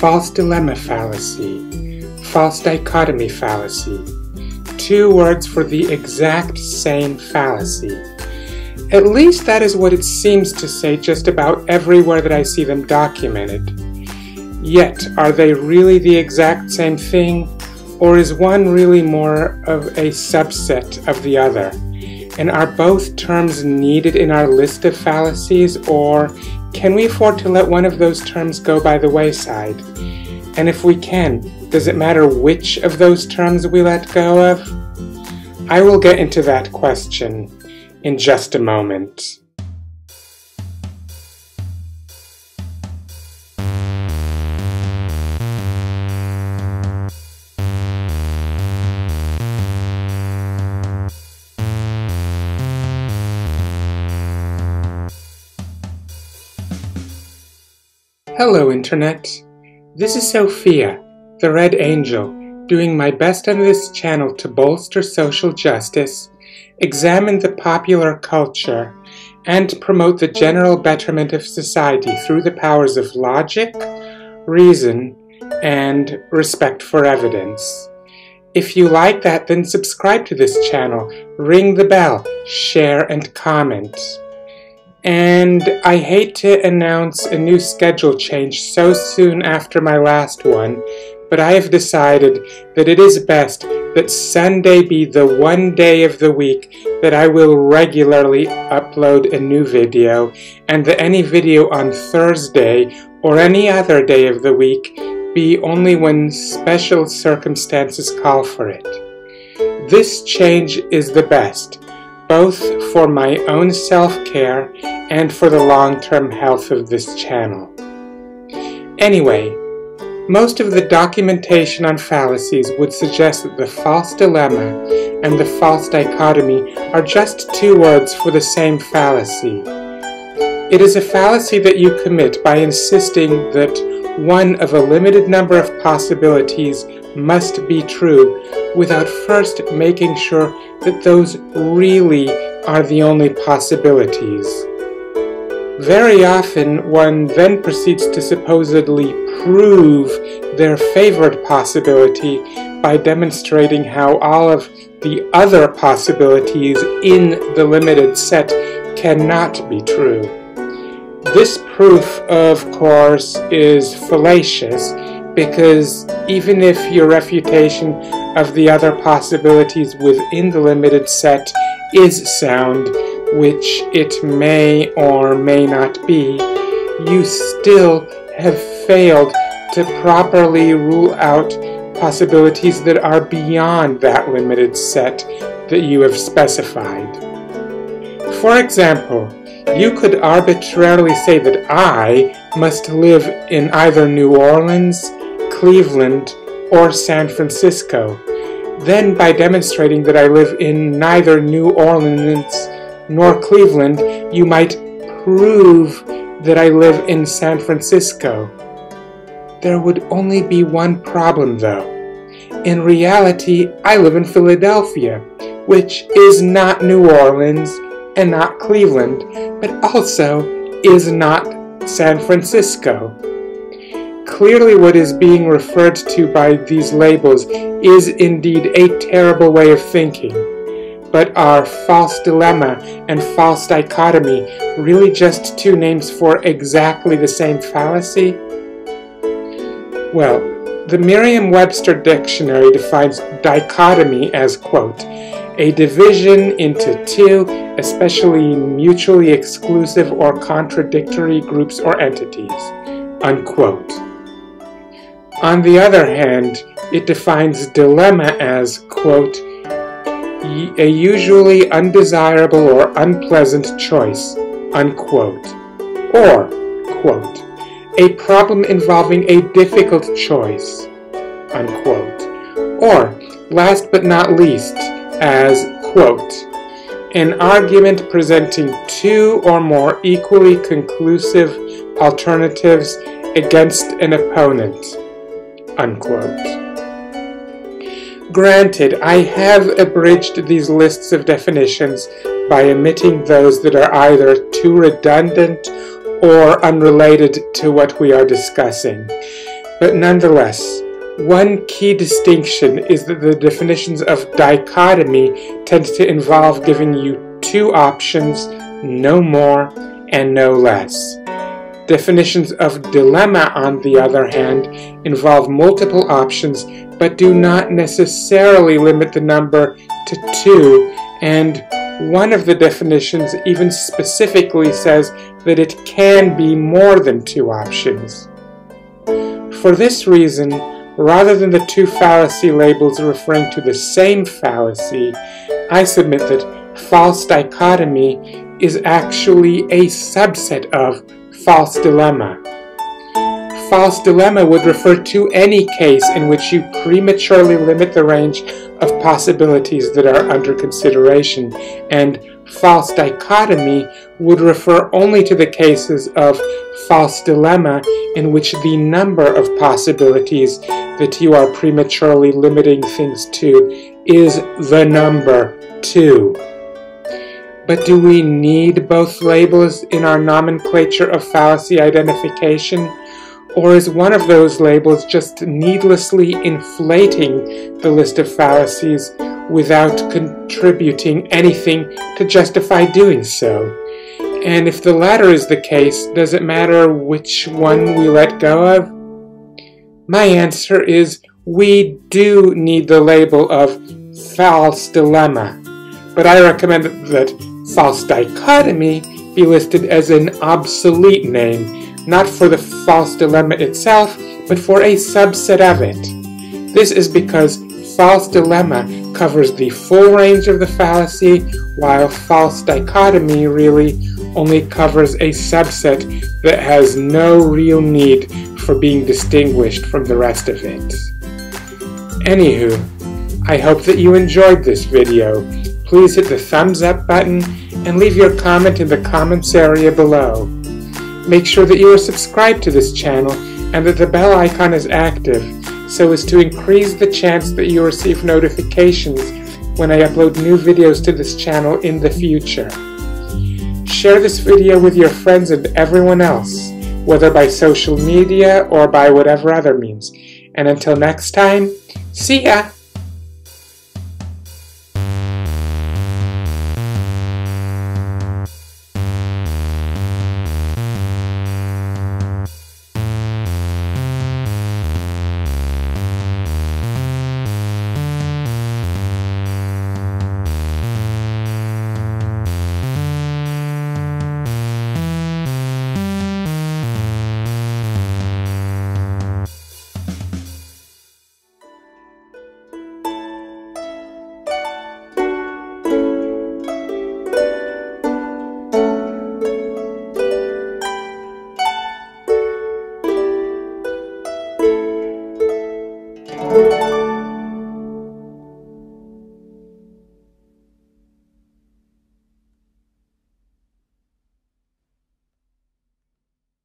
false dilemma fallacy, false dichotomy fallacy. Two words for the exact same fallacy. At least that is what it seems to say just about everywhere that I see them documented. Yet, are they really the exact same thing, or is one really more of a subset of the other? And are both terms needed in our list of fallacies, or can we afford to let one of those terms go by the wayside? And if we can, does it matter which of those terms we let go of? I will get into that question in just a moment. Hello, Internet. This is Sophia, the Red Angel, doing my best on this channel to bolster social justice, examine the popular culture, and promote the general betterment of society through the powers of logic, reason, and respect for evidence. If you like that, then subscribe to this channel, ring the bell, share, and comment. And I hate to announce a new schedule change so soon after my last one, but I have decided that it is best that Sunday be the one day of the week that I will regularly upload a new video, and that any video on Thursday or any other day of the week be only when special circumstances call for it. This change is the best both for my own self-care and for the long-term health of this channel. Anyway, most of the documentation on fallacies would suggest that the false dilemma and the false dichotomy are just two words for the same fallacy. It is a fallacy that you commit by insisting that one of a limited number of possibilities must be true without first making sure that those really are the only possibilities. Very often, one then proceeds to supposedly prove their favored possibility by demonstrating how all of the other possibilities in the limited set cannot be true. This proof, of course, is fallacious because even if your refutation of the other possibilities within the limited set is sound, which it may or may not be, you still have failed to properly rule out possibilities that are beyond that limited set that you have specified. For example, you could arbitrarily say that I must live in either New Orleans, Cleveland, or San Francisco. Then, by demonstrating that I live in neither New Orleans nor Cleveland, you might prove that I live in San Francisco. There would only be one problem, though. In reality, I live in Philadelphia, which is not New Orleans and not Cleveland, but also is not San Francisco. Clearly, what is being referred to by these labels is indeed a terrible way of thinking. But are false dilemma and false dichotomy really just two names for exactly the same fallacy? Well, the Merriam-Webster dictionary defines dichotomy as, quote, a division into two, especially mutually exclusive or contradictory groups or entities, unquote. On the other hand, it defines dilemma as, quote, a usually undesirable or unpleasant choice, unquote, or, quote, a problem involving a difficult choice, unquote, or, last but not least, as, quote, an argument presenting two or more equally conclusive alternatives against an opponent, unquote. Granted, I have abridged these lists of definitions by omitting those that are either too redundant or unrelated to what we are discussing. But nonetheless, one key distinction is that the definitions of dichotomy tend to involve giving you two options, no more and no less. Definitions of dilemma, on the other hand, involve multiple options but do not necessarily limit the number to two, and one of the definitions even specifically says that it can be more than two options. For this reason, rather than the two fallacy labels referring to the same fallacy, I submit that false dichotomy is actually a subset of false dilemma. False dilemma would refer to any case in which you prematurely limit the range of possibilities that are under consideration, and false dichotomy would refer only to the cases of false dilemma in which the number of possibilities that you are prematurely limiting things to is the number 2. But do we need both labels in our nomenclature of fallacy identification? Or is one of those labels just needlessly inflating the list of fallacies without contributing anything to justify doing so? And if the latter is the case, does it matter which one we let go of? My answer is we do need the label of false dilemma, but I recommend that false dichotomy be listed as an obsolete name, not for the false dilemma itself, but for a subset of it. This is because false dilemma covers the full range of the fallacy, while false dichotomy really only covers a subset that has no real need for being distinguished from the rest of it. Anywho, I hope that you enjoyed this video. Please hit the thumbs up button and leave your comment in the comments area below. Make sure that you are subscribed to this channel and that the bell icon is active so as to increase the chance that you receive notifications when I upload new videos to this channel in the future. Share this video with your friends and everyone else, whether by social media or by whatever other means. And until next time, see ya!